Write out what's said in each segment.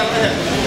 Marcelo Ferreira.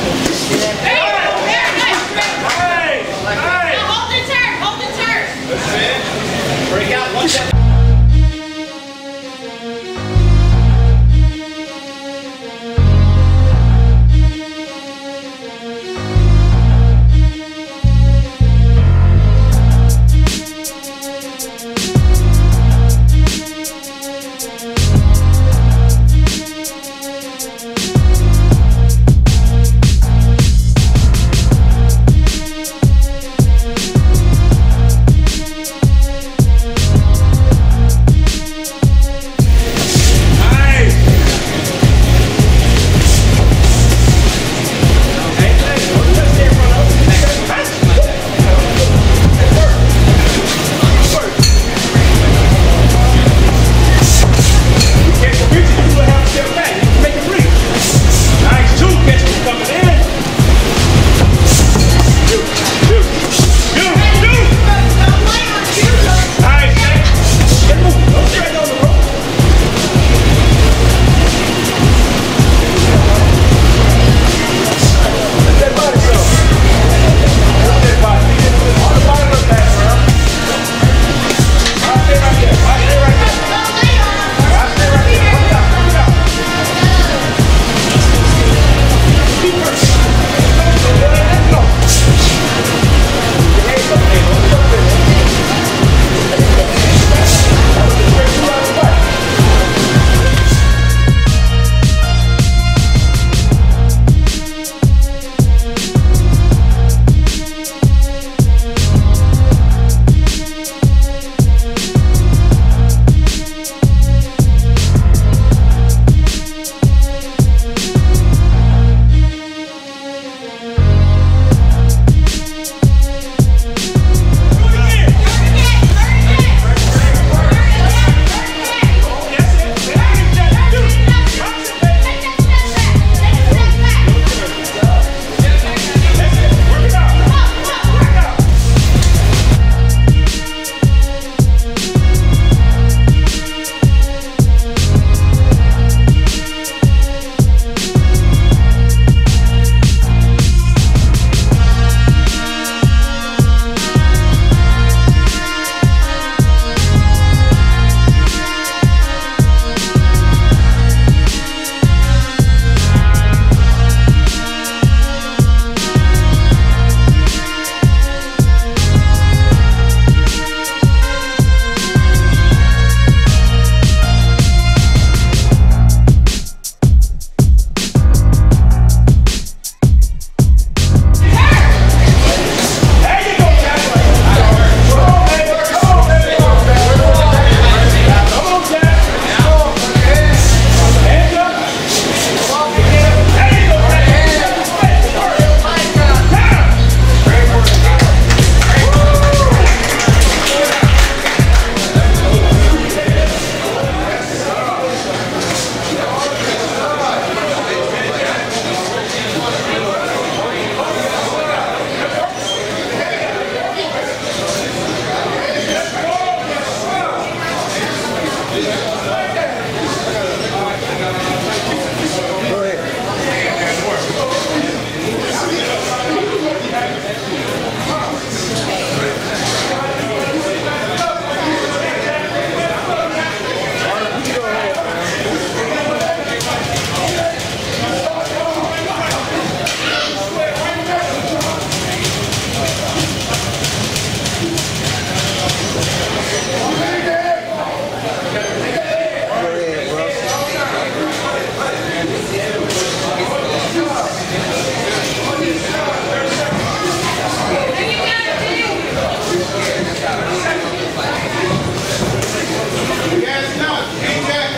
Yes, no, Ain't that